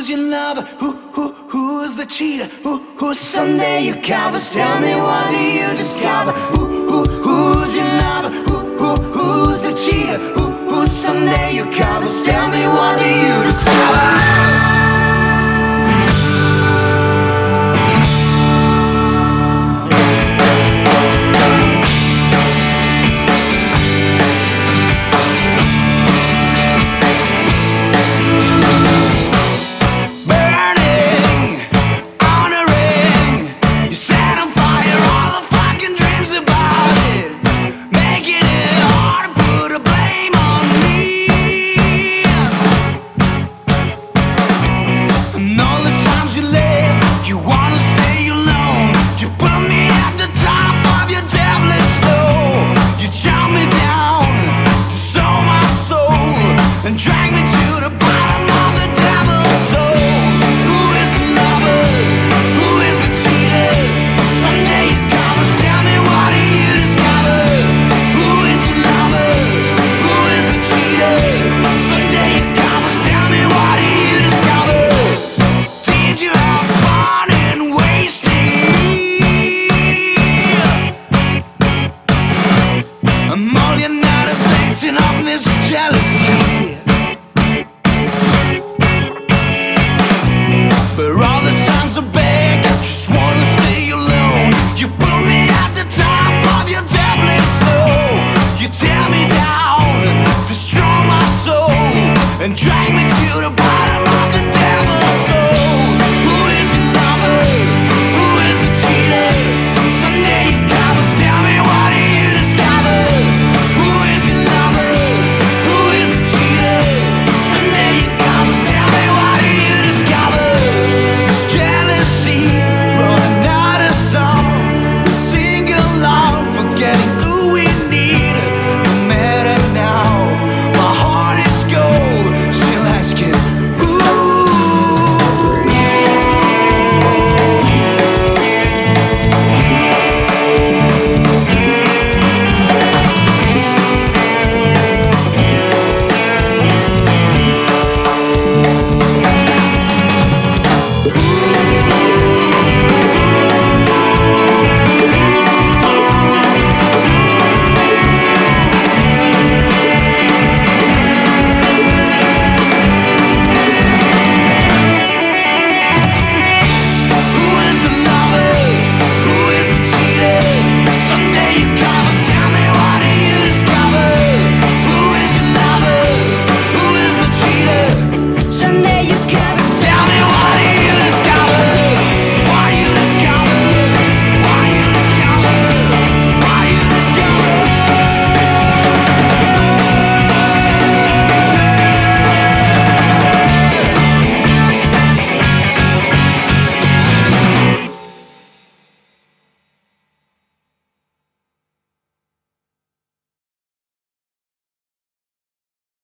who's your lover? Who, who, who's the cheater? Who, who Sunday you cover? Tell me what do you discover? Who, who, who's your lover? Who, who, who's the cheater? Who, who Sunday you cover? This jealousy. But all the times I beg, I just wanna stay alone. You put me at the top. You tear me down, destroy my soul, and drag me to the bottom.